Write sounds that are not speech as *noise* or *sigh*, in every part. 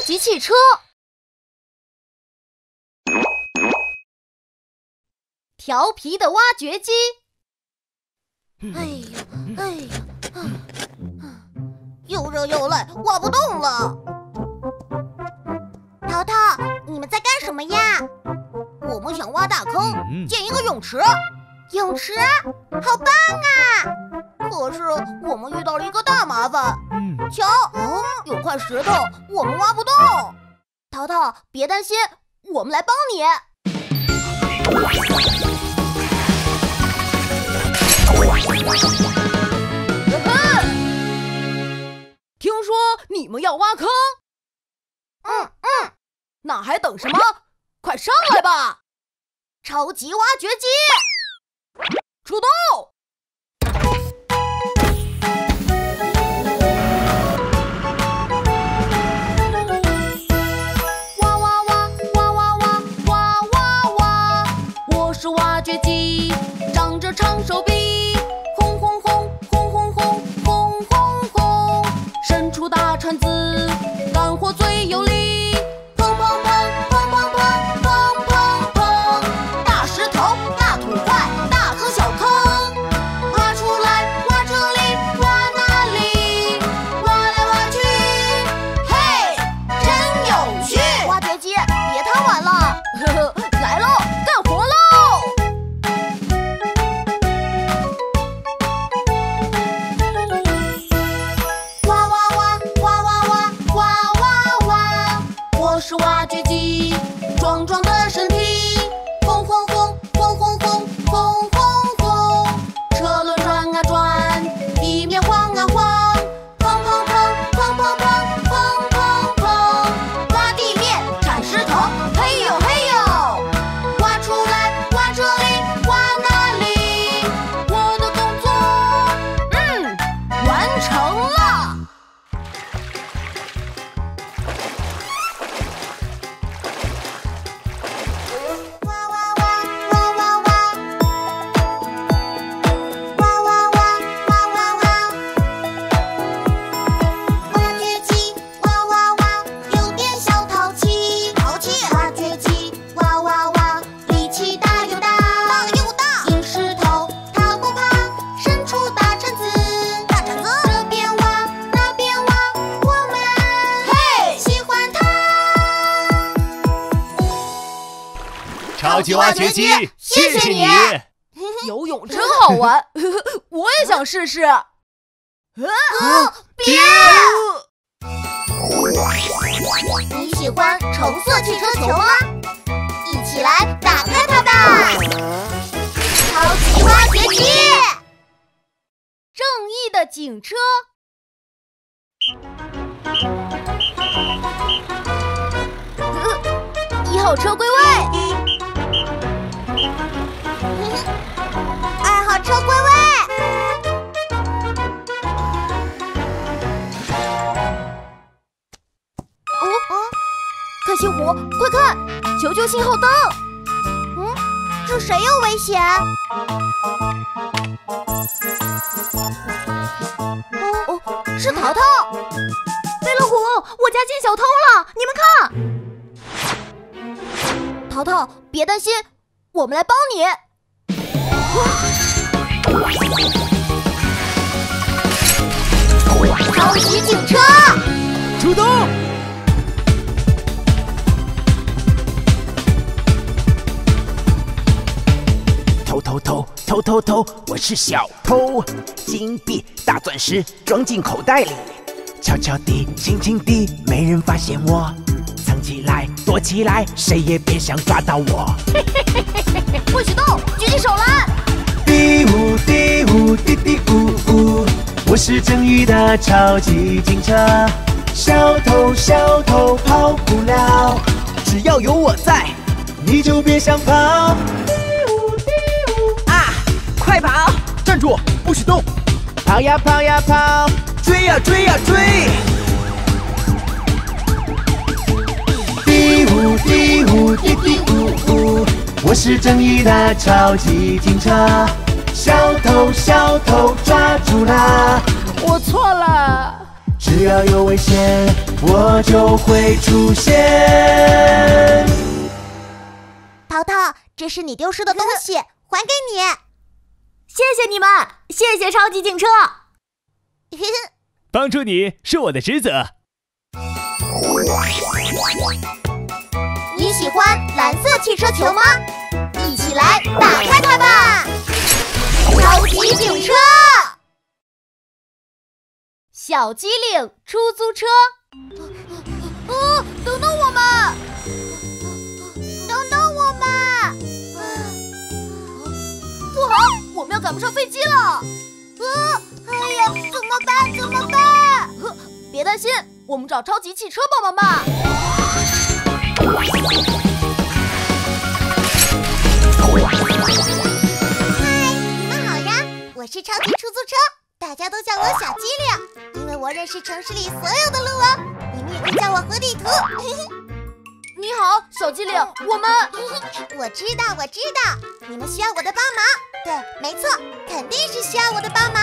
级汽车，调皮的挖掘机。哎呀，哎呀，又热又累，挖不动了。淘淘，你们在干什么呀？我们想挖大坑，建一个泳池。泳池，好棒啊！可是我们遇到了一个大麻烦。瞧，有块石头，我们挖不动。淘淘，别担心，我们来帮你。听说你们要挖坑？嗯嗯，那还等什么？快上来吧！超级挖掘机，出动！挖掘机，谢谢你！*laughs* 游泳真好玩，我也想试试。*laughs* 啊！别！你喜欢橙色汽车球吗？一起来打开它吧！超级挖掘机，正义的警车，*laughs* 一号车归位。开心果，快看，求救信号灯。嗯，是谁有危险？哦哦，是淘淘。飞乐虎，我家进小偷了，你们看。淘淘，别担心，我们来帮你。超级警车出动！偷偷偷偷偷偷，我是小偷，金币大钻石装进口袋里，悄悄地，轻轻地，没人发现我，藏起来，躲起来，谁也别想抓到我。不许动，举起手来。嘀呜嘀呜嘀嘀呜呜，我是正义的超级警车，小偷小偷跑不了，只要有我在，你就别想跑。跑！站住，不许动！跑呀跑呀跑，追呀追呀追！嘀呜嘀呜嘀嘀呜呜。我是正义的超级警察，小偷小偷抓住啦！我错了，只只要有危险，我就会出现。淘淘，这是你丢失的东西，还给你。谢谢你们，谢谢超级警车。*laughs* 帮助你是我的职责。你喜欢蓝色汽车球吗？一起来打开它吧！超级警车，小机灵出租车。赶不上飞机了！啊，哎呀，怎么办？怎么办？别担心，我们找超级汽车帮忙吧。嗨，你们好呀！我是超级出租车，大家都叫我小机灵，因为我认识城市里所有的路哦。你们也可以叫我河地图。*laughs* 你好，小机灵，我们 *laughs*…… 我知道，我知道，你们需要我的帮忙。对，没错，肯定是需要我的帮忙。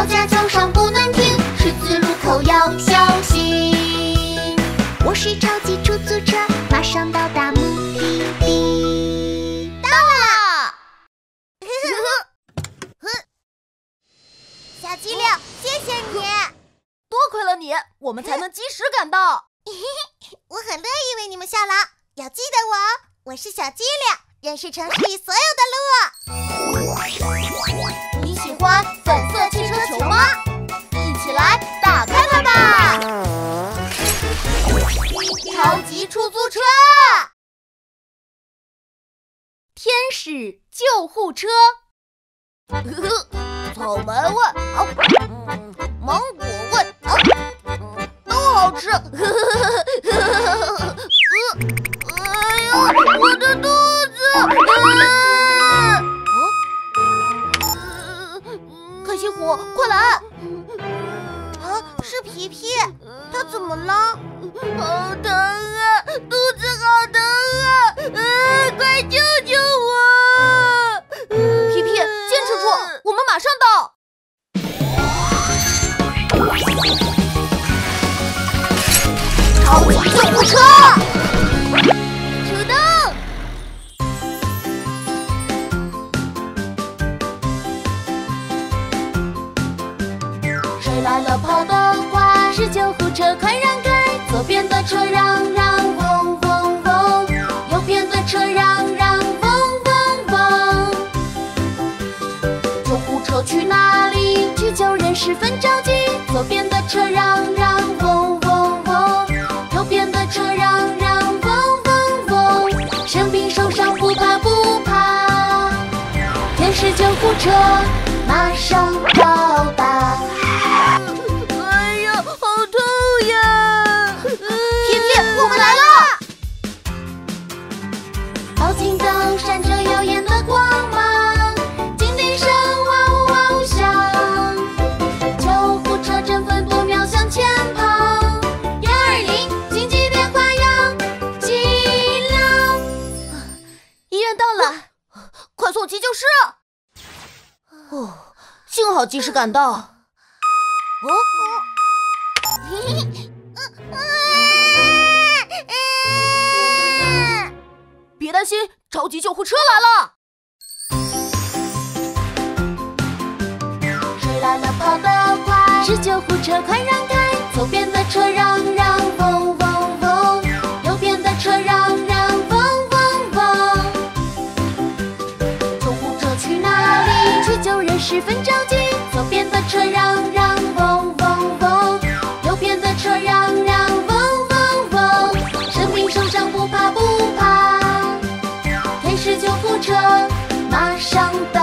高架桥上不能停，十字路口要小心。我是超级出租车，马上到达目的地。到了。小机灵，谢谢你，多亏了你，我们才能及时赶到。我很乐意为你们效劳。要记得我，我是小机灵，认识城市里所有的路。你喜欢粉色汽车球吗？一起来打开它吧！超级出租车，天使救护车。呵呵草莓味好，嗯，芒果味好，嗯，都好吃。呵呵呵呵呵呃哎呀，我的肚子！啊西虎，快来！啊，是皮皮，他怎么了？好疼好及时赶到。哦。别担心，着急救护车来了。谁来了跑得快，是救护车，快让开！左边的车让让，嗡嗡嗡；右边的车让让，嗡嗡嗡。救护车去哪里？去救人十分着急。左边的车让让，嗡嗡嗡；右边的车让让，嗡嗡嗡。生命受伤不怕不怕，天使救护车马上到。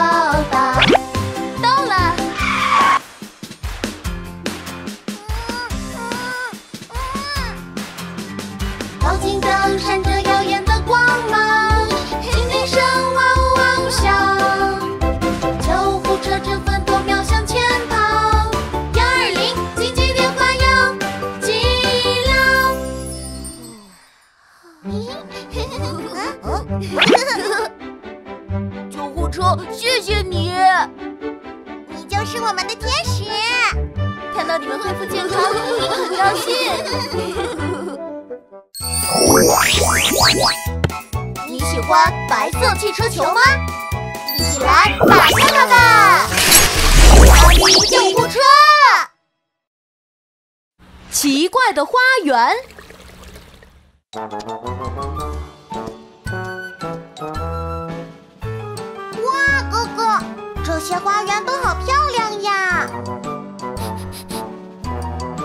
园，哇，哥哥，这些花园都好漂亮呀！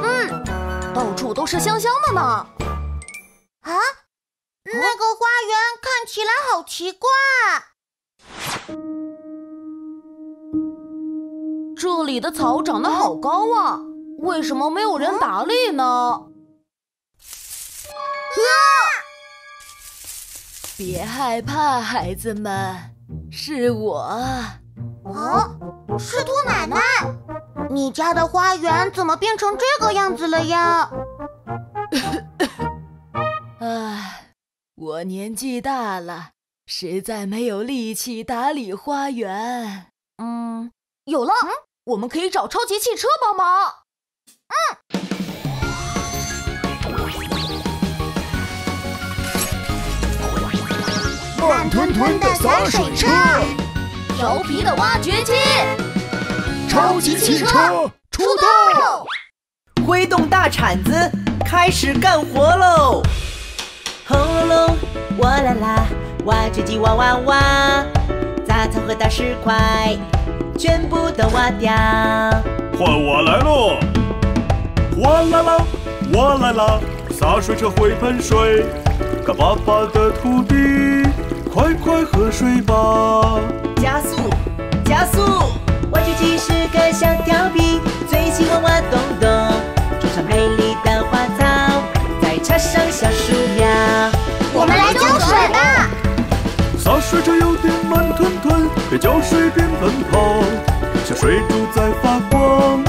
嗯，到处都是香香的呢。啊，那个花园看起来好奇怪。这里的草长得好高啊，为什么没有人打理呢？别害怕，孩子们，是我。哦，是兔奶奶，你家的花园怎么变成这个样子了呀？*laughs* 唉，我年纪大了，实在没有力气打理花园。嗯，有了，我们可以找超级汽车帮忙。慢吞吞的洒水车，调皮的挖掘机，超级汽车出动！挥动大铲子，开始干活喽！轰隆隆，哇啦啦，挖掘机挖挖挖，杂草和大石块全部都挖掉。换我来喽！哗啦啦，哗啦啦，洒水车会喷水，干巴巴的土地，快快喝水吧！加速，加速！挖掘机是个小调皮，最喜欢挖洞洞，种上美丽的花草，再插上小树苗。我们来浇水吧。洒水车有点慢吞吞，边浇水边奔跑，小水珠在发光，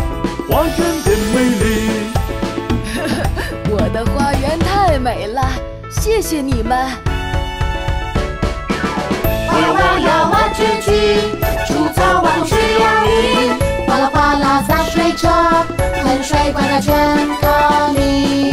花园变美丽。*laughs* 我的花园太美了，谢谢你们。挖呀挖呀挖掘机，除草挖土需要你。哗啦哗啦洒水车，喷水灌溉全靠你。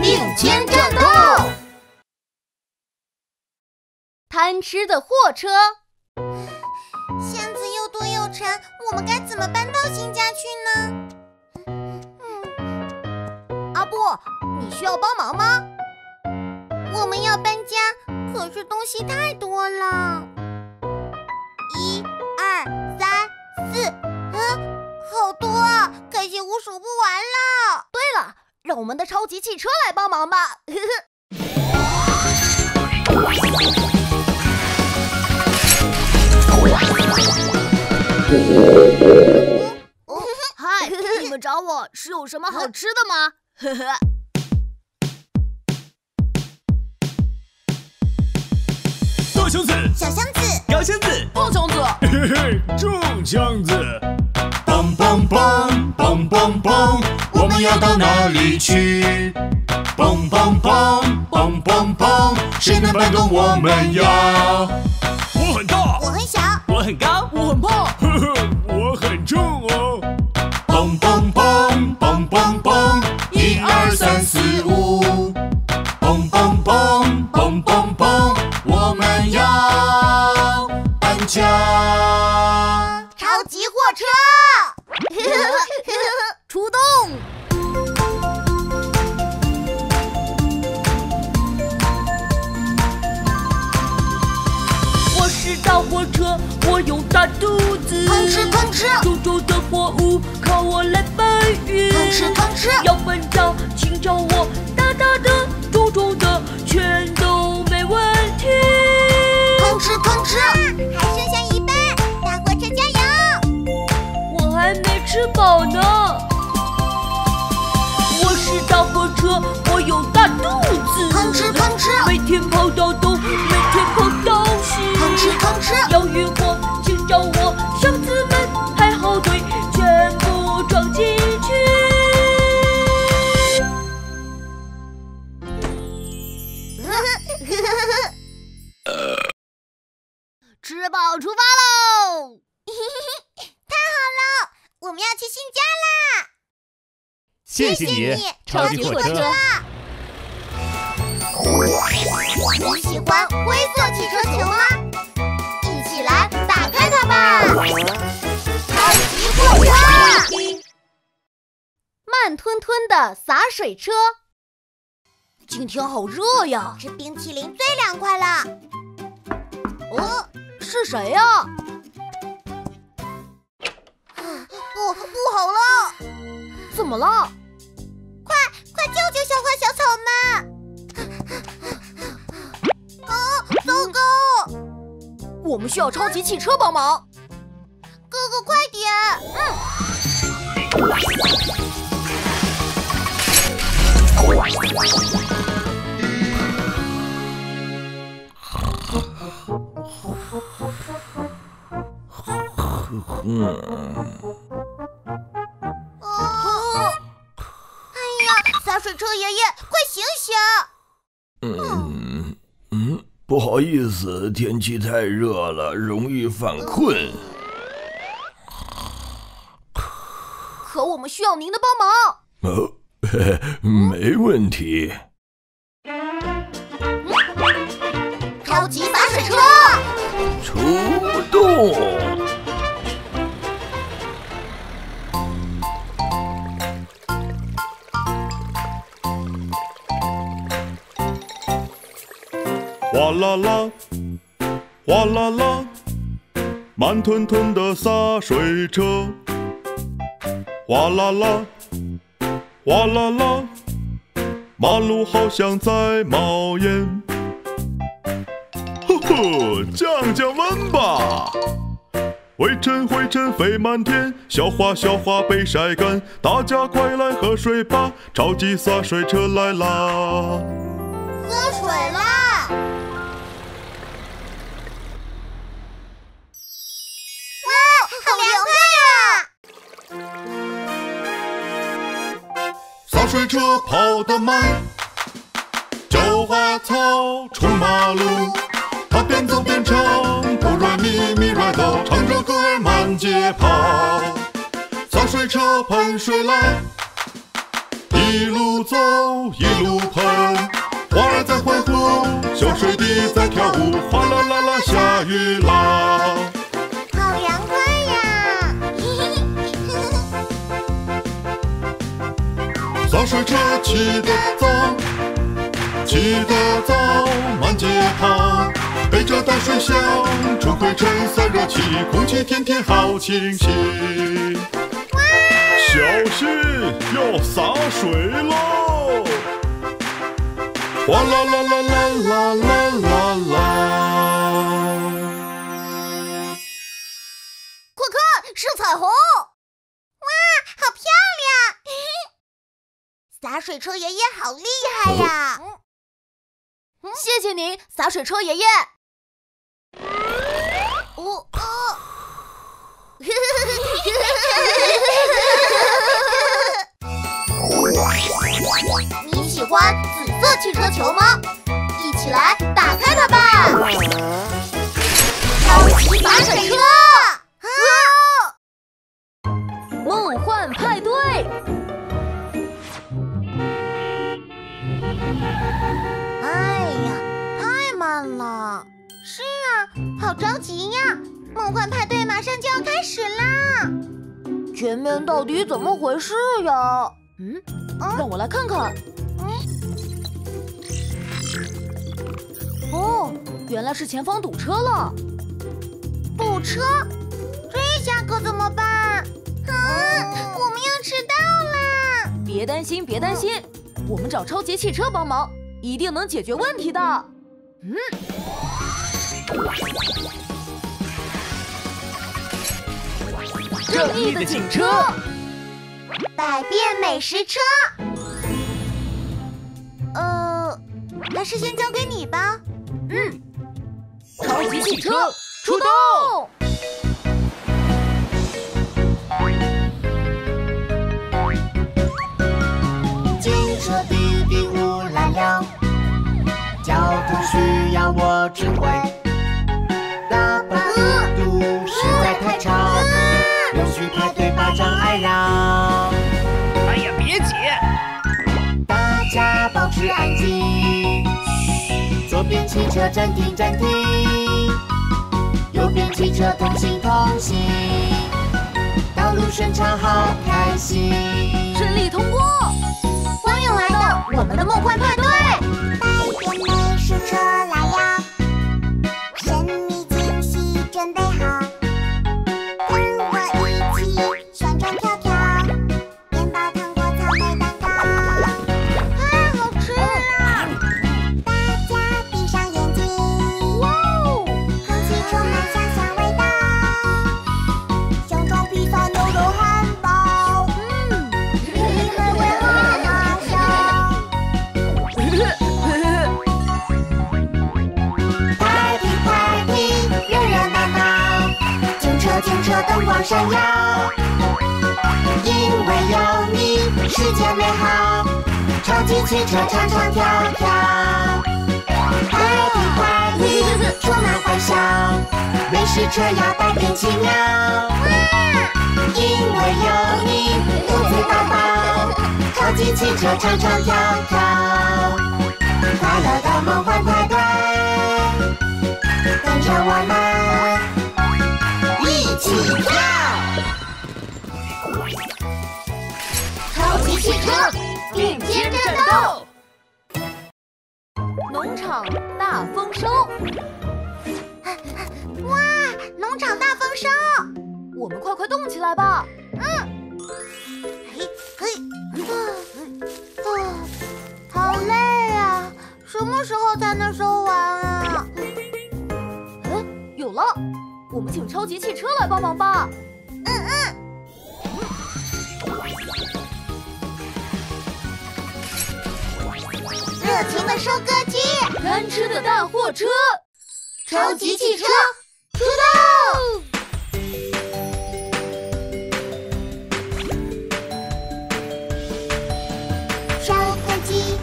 并肩战斗。贪吃的货车，箱子又多又沉，我们该怎么搬到新家去呢？嗯，阿布，你需要帮忙吗？我们要搬家，可是东西太多了。一、二、三、四，嗯，好多啊，可惜我数不完了。对了，让我们的超级汽车来帮忙吧。嗨，你们找我是有什么好吃的吗？呵呵。大箱子，小箱子，高箱子，胖箱子，嘿嘿嘿，重箱子，梆梆梆蹦蹦，我们要到哪里去？蹦蹦蹦蹦蹦蹦，谁能搬动我们呀？我很大，我很小，我很高，我很胖，呵呵，哧吭哧，重重的货物靠我来搬运，吭哧吭哧，要搬家请找我，大大的、重重的全都没问题。吭哧吭哧，还剩下一半，大货车加油！我还没吃饱呢。我是大货车，我有大肚子，吭哧吭哧，每天跑到东，每天跑到西，吭哧吭哧，要运货请找我，谢谢你，超级火车。你喜欢灰色汽车球吗？一起来打开它吧！超级火车，慢吞吞的洒水车。今天好热呀，吃冰淇淋最凉快了。哦，是谁呀？不，不好了！怎么了？需要超级汽车帮忙。哥哥，快点！哦，哎呀，洒水车爷爷，快醒醒！嗯好意思，天气太热了，容易犯困。可我们需要您的帮忙。哦，嘿嘿，没问题。超级洒水车，出啦啦，哗啦啦，慢吞吞的洒水车。哗啦啦，哗啦啦，马路好像在冒烟。呵呵，降降温吧。灰尘灰尘飞满天，小花小花被晒干，大家快来喝水吧，超级洒水车来啦！喝水啦！水车跑得慢，浇花草冲马路，它边走边唱，哆来咪咪来哆，唱着歌儿满街跑。洒水车喷水来，一路走一路喷，花儿在欢呼，小水滴在跳舞，哗啦啦啦下雨啦。洒水车骑得早，骑得早，满街跑，背着大水箱，冲灰尘散热气，空气天天好清新。小心要洒水喽！哗啦啦啦啦啦啦啦啦！快看，是彩虹！洒水车爷爷好厉害呀。谢谢您洒水车爷爷。呜呜你喜欢紫色汽车球吗？一起来打开它吧。超级洒水车。着急呀！梦幻派对马上就要开始啦！前面到底怎么回事呀？嗯，让我来看看。嗯哦，原来是前方堵车了。堵车？这下可怎么办？啊，我们要迟到了！别担心，别担心，我们找超级汽车帮忙，一定能解决问题的。嗯。正义的警车，百变美食车。呃，还是先交给你吧。嗯，超级汽车出动！警车滴滴呜啦啦，交通需要我指挥。安静。左边汽车暂停暂停，右边汽车通行通行，道路顺畅好开心，顺利通过。欢迎来到我们的梦幻派对，百变美食车来汽车唱唱跳跳，快停快停，充满欢笑，美食车要百变奇妙，因为有你，肚子宝宝，超级汽车唱唱跳跳，快乐的梦幻派对。跟着我们一起跳！超级汽车战斗，农场大丰收！哇，农场大丰收！我们快快动起来吧！嗯，嘿，嘿，啊，好累啊！什么时候才能收完啊？哎，有了，我们请超级汽车来帮忙吧。的收割机，贪吃的大货车，超级汽车。出动！收割机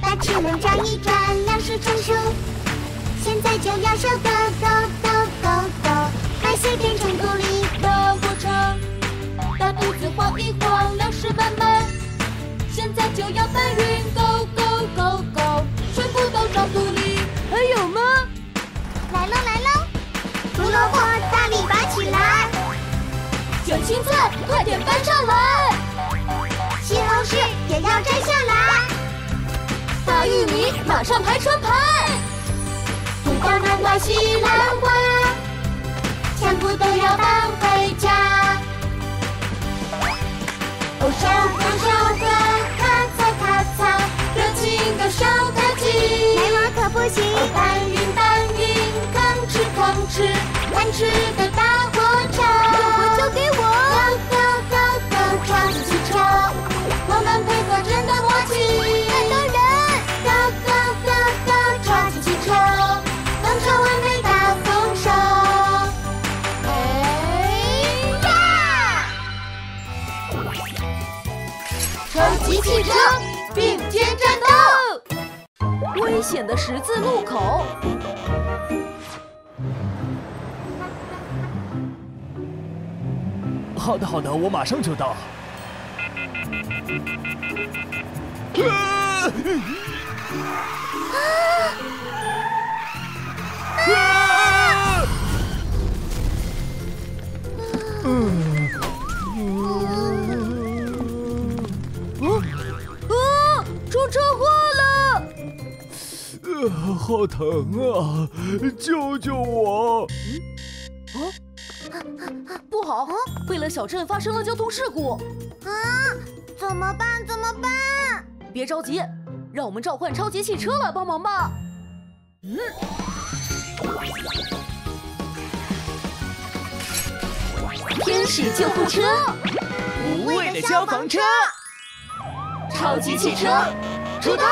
把齿轮转一转，粮食成熟，现在就要收割，Go Go Go Go，麦穗变成谷粒的过程，大肚子晃一晃，粮食满满，现在就要搬运，Go Go Go Go，全部都装肚里，还有吗？来喽来喽，胡萝卜大力拔起来，卷心菜快点搬上来，西红柿也要摘下来，大玉米马上排成排，土豆、南瓜、西兰花，全部都要搬回家。哦，收割收我可不行。哦，搬运搬运，吭哧吭哧，贪吃的大火车，肉活交给我，Go Go Go Go，我们配合真的默契，危险的十字路口。好的，好的，我马上就到。啊好疼啊！救救我！啊不好，贝勒小镇发生了交通事故。啊！怎么办？怎么办？别着急，让我们召唤超级汽车来帮忙吧。嗯。天使救护车，无畏的消防车，超级汽车出动！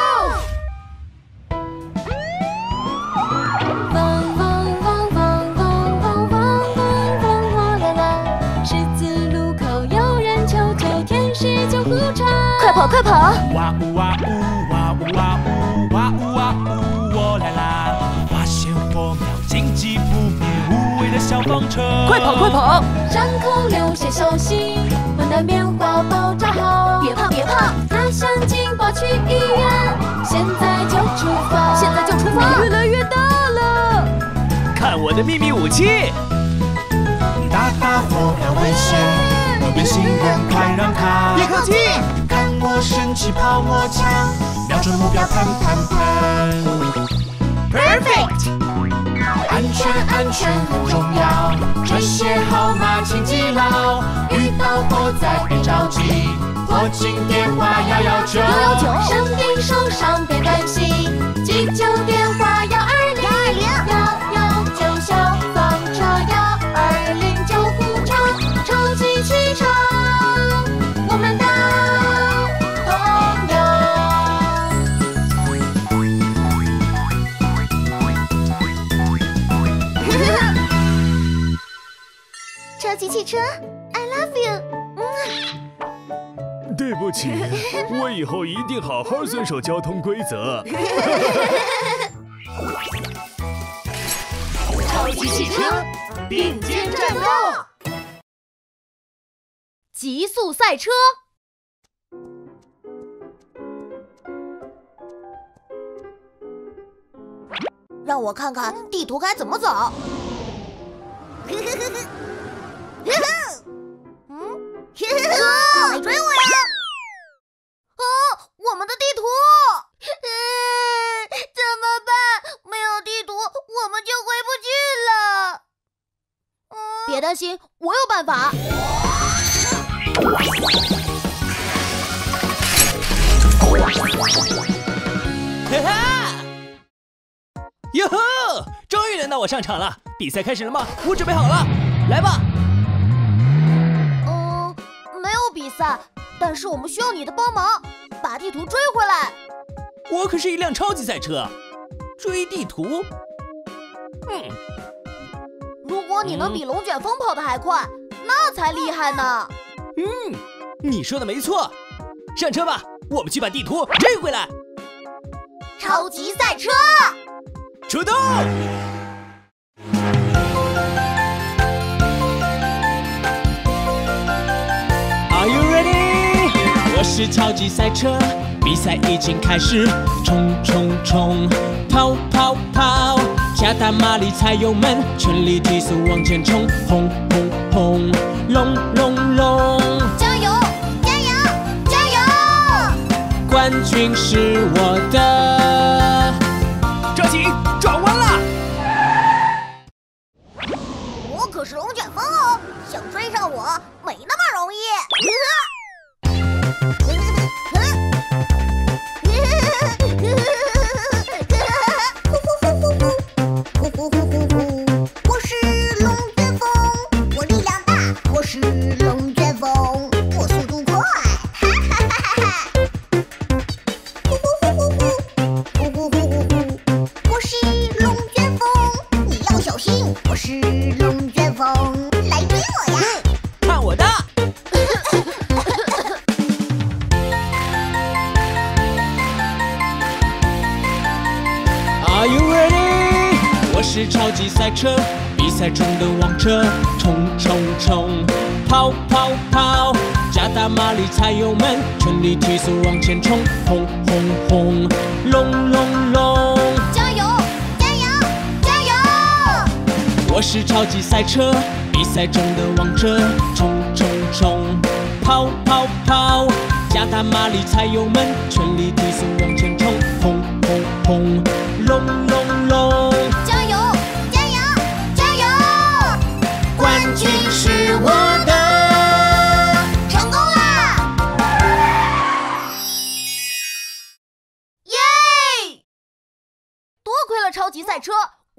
跑快跑！哇呜哇呜哇呜哇呜哇呜哇呜，我来啦！发现火苗，紧急扑灭，无畏的消防车，快跑快跑！伤口流血小心，混蛋棉花包扎好。别怕别怕，拿相机抱去医院，现在就出发，现在就出发！越来越大了，看我的秘密武器！大大火苗危险，有变心人快让开！别客气，神奇泡沫枪，瞄准目标喷喷喷。Perfect！安全安全很重要，这些号码请记牢。遇到火灾别着急，火警电话幺幺九。幺幺九，生病受伤别担心，急救电话幺二超级汽车，I love you。对不起，*laughs* 我以后一定好好遵守交通规则。*laughs* 超级汽车并肩战斗，极速赛车。让我看看地图该怎么走。*laughs* 嗯，来追我呀！啊，我们的地图！怎么办？没有地图，我们就回不去了。别担心，我有办法。哈哈！哟吼！终于轮到我上场了，比赛开始了吗？我准备好了，来吧！但是我们需要你的帮忙，把地图追回来。我可是一辆超级赛车，追地图。嗯，如果你能比龙卷风跑得还快，那才厉害呢。嗯，你说的没错。上车吧，我们去把地图追回来。超级赛车出动！是超级赛车，比赛已经开始，冲冲冲，跑跑跑，加大马力踩油门，全力提速往前冲，轰轰轰，隆隆隆，加油，加油，加油！冠军是我的。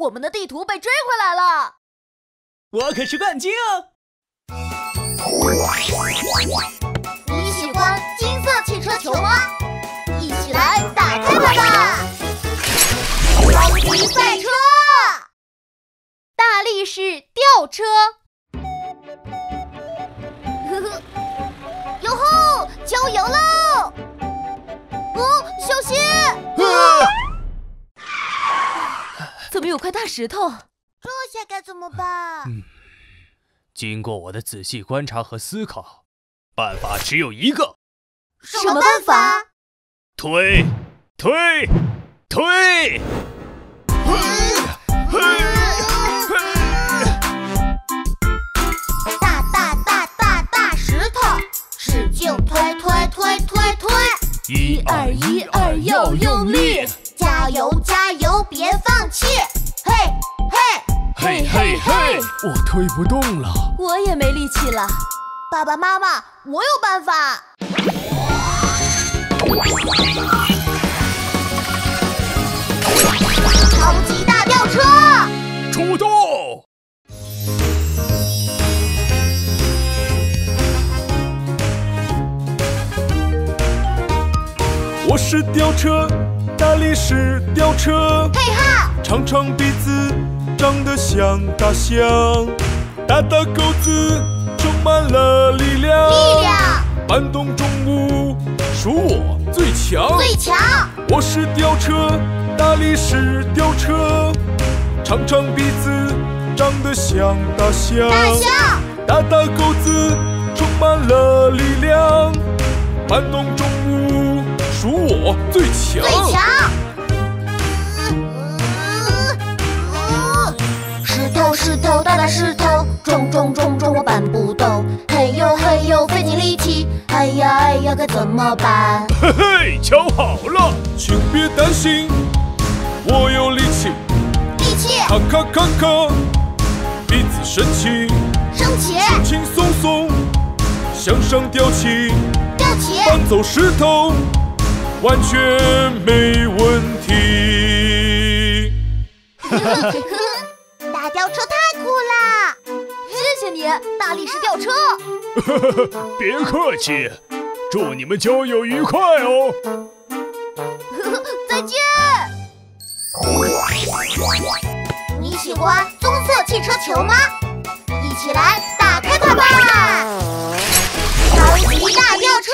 我们的地图被追回来了。我可是冠军哦！你喜欢金色汽车球吗？一起来打开它吧！超级赛车，大力士吊车。呵呵，哟吼，郊游喽！哦，小心！怎么有块大石头？这下该怎么办？经过我的仔细观察和思考，办法只有一个：什么办法？推，推，推！爸爸妈妈，我有办法！超级大吊车！出动！我是吊车，大力士吊车，嘿哈！长长鼻子长得像大象，大大钩子充满了力量，力量搬动重物属我最强。最强！我是吊车，大力士吊车，长长鼻子长得像大象，大象！大大钩子充满了力量，搬动重物属我最强。最强！石头石头大大石头，重重重重我搬不动。嘿呦嘿呦费尽力气，哎呀哎呀该怎么办？嘿嘿，瞧好了，请别担心，我有力气，力气咔咔咔咔，鼻子升起，升起，轻轻松松向上吊起，吊起，搬走石头，完全没问题。*laughs* 大力士吊车。*laughs* 别客气，祝你们交友愉快哦！*laughs* 再见。你喜欢棕色汽车球吗？一起来打开它吧！超级大吊车！